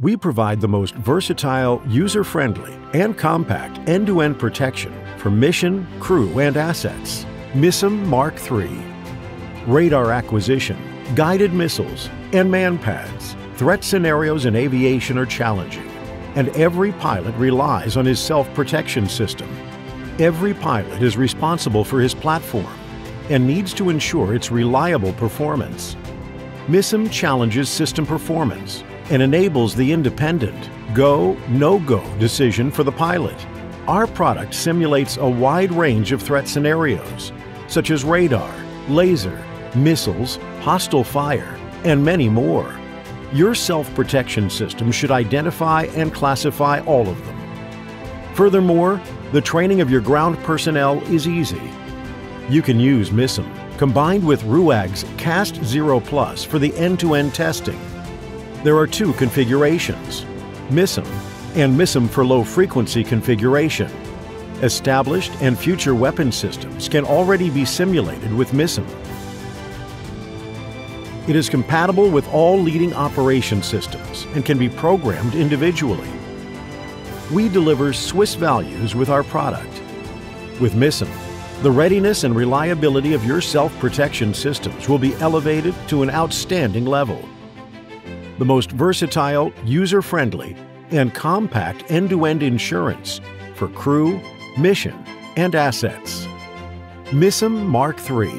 we provide the most versatile, user-friendly, and compact end-to-end protection for mission, crew, and assets. MISSIM Mark III. Radar acquisition, guided missiles, and manpads. Threat scenarios in aviation are challenging, and every pilot relies on his self-protection system. Every pilot is responsible for his platform and needs to ensure its reliable performance. MISSIM challenges system performance and enables the independent go, no-go decision for the pilot. Our product simulates a wide range of threat scenarios, such as radar, laser, missiles, hostile fire, and many more. Your self-protection system should identify and classify all of them. Furthermore, the training of your ground personnel is easy. You can use MISSIM combined with RUAG's CAST Zero Plus for the end-to-end testing there are two configurations, MISSIM and MISSIM for low frequency configuration. Established and future weapon systems can already be simulated with MISSIM. It is compatible with all leading operation systems and can be programmed individually. We deliver Swiss values with our product. With MISSIM, the readiness and reliability of your self-protection systems will be elevated to an outstanding level the most versatile, user-friendly, and compact end-to-end insurance for crew, mission, and assets. MISSIM Mark III